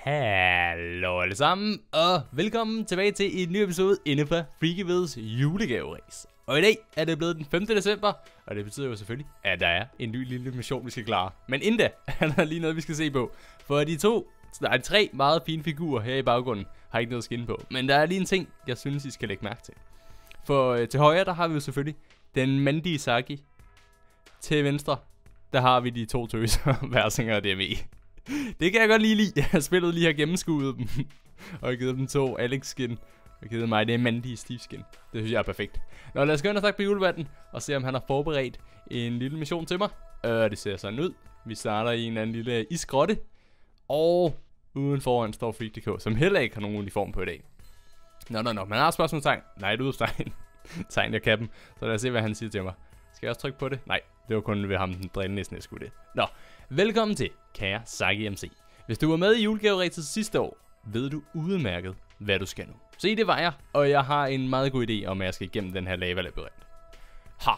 Hallo alle sammen, og velkommen tilbage til en ny episode inde på Freakyvids julegave-race. Og i dag er det blevet den 5. december, og det betyder jo selvfølgelig, at der er en ny lille mission, vi skal klare. Men inden da er der lige noget, vi skal se på. For de to, der er tre meget fine figurer her i baggrunden, har ikke noget at skinne på. Men der er lige en ting, jeg synes, I skal lægge mærke til. For øh, til højre, der har vi jo selvfølgelig den mandige Saki. Til venstre, der har vi de to tøser, Versinger og DME. Det kan jeg godt lige lide. Jeg har spillet lige har gennemskuet dem. og givet dem to Alex skin. Og givet mig det mandige Steve skin. Det synes jeg er perfekt. Nå, lad os gå ind og snakke på julevatten. Og se om han har forberedt en lille mission til mig. Øh, det ser sådan ud. Vi starter i en eller anden lille isgrotte. Og uden foran står Freak.dk, som heller ikke har nogen uniform på i dag. Nå, nå, nå. Man har spørgsmålstegn. Nej, det udopstegn. Tegn, jeg kan dem. Så lad os se, hvad han siger til mig. Skal jeg også trykke på det? Nej, det var kun ved ham, den drillende jeg skulle det. Nå, velkommen til, kære Saki MC. Hvis du var med i julegaverætet sidste år, ved du udmærket, hvad du skal nu. Se, det var jeg, og jeg har en meget god idé om, at jeg skal igennem den her lava-labyrint. Ha,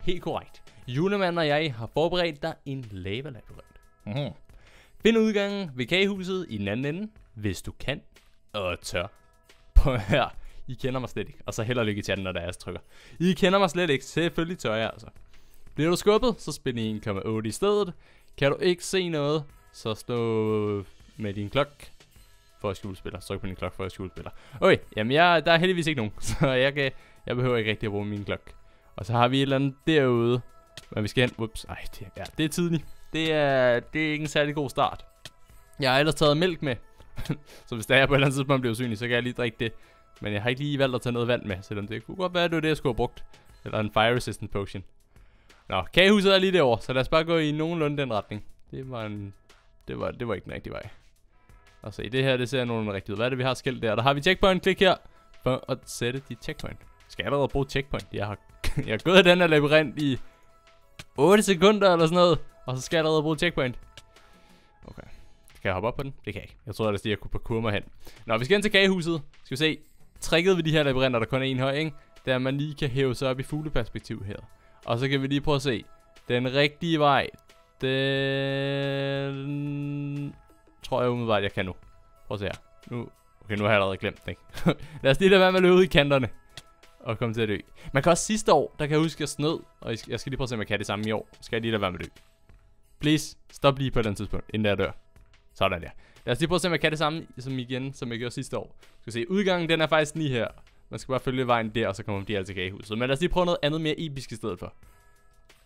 helt korrekt. Julemanden og jeg har forberedt dig en lava-labyrint. Mm-hmm. Find udgangen ved kagehuset i den anden ende, hvis du kan og tør. På her, I kender mig slet ikke. Og så held og lykke i chatten, når der er, trykker. I kender mig slet ikke. Selvfølgelig tør jeg altså. Bliver du skubbet, så spil 1,8 i stedet. Kan du ikke se noget, så stå med din klok for at skjulespiller. Tryk på din klok for at skjulespiller. Okay, jamen jeg, der er heldigvis ikke nogen, så jeg, kan, jeg behøver ikke rigtig at bruge min klok. Og så har vi et eller andet derude, men vi skal hen. Ups, ej, det, ja, det er tidligt. Det er, det er ikke en særlig god start. Jeg har ellers taget mælk med, så hvis der er på et eller andet tidspunkt bliver usynlig, så kan jeg lige drikke det. Men jeg har ikke lige valgt at tage noget vand med, selvom det kunne godt være, at det var det, jeg skulle have brugt. Eller en fire resistant potion. Nå, kagehuset er lige derovre, så lad os bare gå i nogenlunde den retning. Det var en... Det var, det var ikke den rigtige vej. Og se, det her, det ser nogenlunde rigtigt ud. Hvad er det, vi har skilt der? Der har vi checkpoint. Klik her for at sætte dit checkpoint. Skal jeg allerede bruge checkpoint? Jeg har, jeg har gået den her labyrint i 8 sekunder eller sådan noget. Og så skal jeg allerede bruge checkpoint. Okay. Kan jeg hoppe op på den? Det kan jeg ikke. Jeg tror, at jeg kunne parkour mig hen. Nå, vi skal ind til kagehuset. Skal vi se. Tricket ved de her labyrinter, der kun er en høj, ikke? Det er, at man lige kan hæve sig op i fugleperspektiv her. Og så kan vi lige prøve at se. Den rigtige vej, den tror jeg umiddelbart, jeg kan nu. Prøv at se her. Nu, okay, nu har jeg allerede glemt den, ikke? Lad os lige lade være med at løbe ud i kanterne. Og komme til at dø. Man kan også sidste år, der kan jeg huske, at jeg snød. Og jeg skal lige prøve at se, om jeg kan det samme i år. Skal jeg lige lade være med at dø. Please, stop lige på den tidspunkt, inden jeg dør. Sådan der. Lad os lige prøve at se, om jeg kan det samme som igen, som jeg gjorde sidste år. Skal se, udgangen den er faktisk lige her. Man skal bare følge vejen der, og så kommer de altså til kagehuset. Men lad os lige prøve noget andet mere episk i stedet for.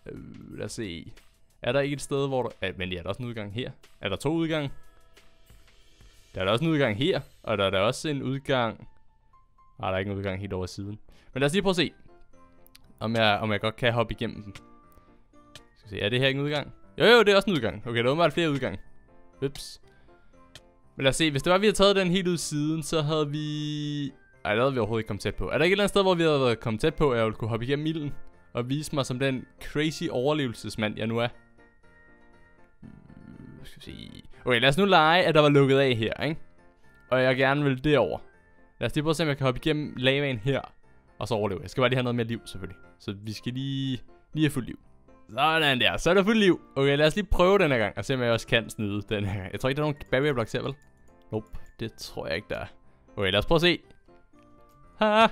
Øh, lad os se. Er der ikke et sted, hvor der... Ja, men ja, er der også en udgang her? Er der to udgange? Der er der også en udgang her, og der er der også en udgang... Nej, der er ikke en udgang helt over siden. Men lad os lige prøve at se, om jeg, om jeg godt kan hoppe igennem den. Skal se, er det her ikke en udgang? Jo, jo, det er også en udgang. Okay, der er åbenbart flere udgange. Ups. Men lad os se, hvis det var, vi havde taget den helt ud siden, så havde vi... Ej, det havde vi overhovedet ikke kommet tæt på. Er der ikke et eller andet sted, hvor vi havde været kommet tæt på, at jeg ville kunne hoppe igennem ilden? Og vise mig som den crazy overlevelsesmand, jeg nu er? Hmm, skal vi se... Okay, lad os nu lege, at der var lukket af her, ikke? Og jeg gerne vil derover. Lad os lige prøve at se, om jeg kan hoppe igennem lavaen her. Og så overleve. Jeg skal bare lige have noget mere liv, selvfølgelig. Så vi skal lige, lige have fuld liv. Sådan der, så er der fuld liv. Okay, lad os lige prøve den her gang, og se om jeg også kan snyde den her gang. Jeg tror ikke, der er nogen barrier blocks her, vel? Nope, det tror jeg ikke, der er. Okay, lad os prøve at se. Ha!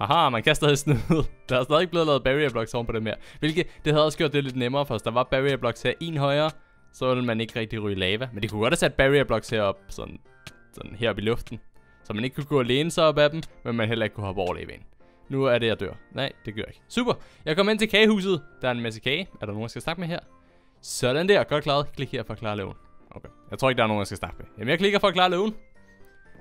Haha, man kan stadig snyde. Der er stadig ikke blevet lavet barrier blocks oven på dem her. Hvilket, det havde også gjort det lidt nemmere, for os. der var barrier blocks her en højere, så ville man ikke rigtig ryge lava. Men det kunne godt have sat barrier blocks herop, sådan, sådan heroppe i luften. Så man ikke kunne gå alene sig op af dem, men man heller ikke kunne hoppe over lavaen. Nu er det, jeg dør. Nej, det gør jeg ikke. Super. Jeg kommer ind til kagehuset. Der er en masse kage. Er der nogen, jeg skal snakke med her? Sådan der. Godt klaret. Klik her for at klare løven. Okay. Jeg tror ikke, der er nogen, jeg skal snakke med. Jamen, jeg klikker for at klare løven.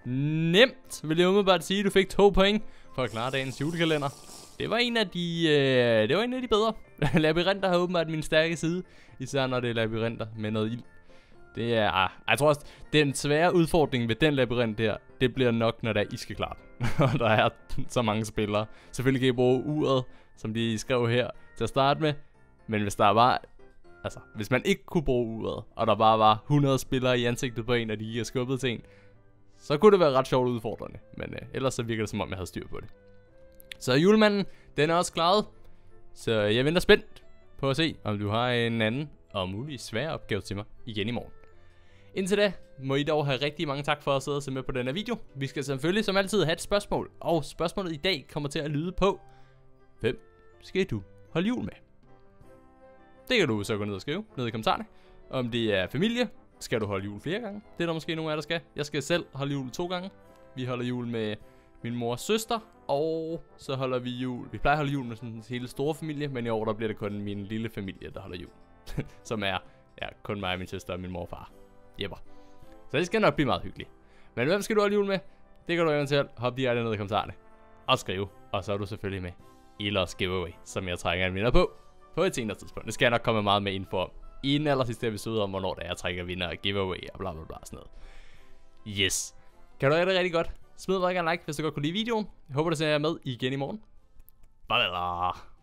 Nemt, vil jeg umiddelbart sige. Du fik to point for at klare dagens julekalender. Det var en af de, øh, det var en af de bedre. labyrinter har åbenbart min stærke side. Især når det er labyrinter med noget ild. Det er, ah, jeg tror også, den svære udfordring ved den labyrint der, det bliver nok, når der er, I skal klare Og der er så mange spillere. Selvfølgelig kan I bruge uret, som de skrev her, til at starte med. Men hvis der var, altså, hvis man ikke kunne bruge uret, og der bare var 100 spillere i ansigtet på en, og de gik og skubbede til en, så kunne det være ret sjovt udfordrende. Men øh, ellers så virker det som om, jeg havde styr på det. Så julemanden, den er også klaret. Så jeg venter spændt på at se, om du har en anden og mulig svær opgave til mig igen i morgen. Indtil da må I dog have rigtig mange tak for at sidde og se med på denne video. Vi skal selvfølgelig som altid have et spørgsmål, og spørgsmålet i dag kommer til at lyde på, hvem skal du holde jul med? Det kan du så gå ned og skrive ned i kommentarerne. Om det er familie, skal du holde jul flere gange. Det er der måske nogen af jer, der skal. Jeg skal selv holde jul to gange. Vi holder jul med min mors søster, og så holder vi jul. Vi plejer at holde jul med sådan en hele store familie, men i år der bliver det kun min lille familie, der holder jul. Som er ja, kun mig, min søster og min mor og far. Jepper. Så det skal nok blive meget hyggeligt. Men hvem skal du holde jul med? Det kan du eventuelt hoppe direkte ned i kommentarerne. Og skrive. Og så er du selvfølgelig med i Lost Giveaway, som jeg trænger en vinder på. På et senere tidspunkt. Det skal jeg nok komme meget med info om. I den aller sidste episode om, hvornår det er, jeg trækker vinder og giveaway og bla bla bla sådan noget. Yes. Kan du have det rigtig godt? Smid bare en like, hvis du godt kunne lide videoen. Jeg håber, du ser med igen i morgen. Bye bye.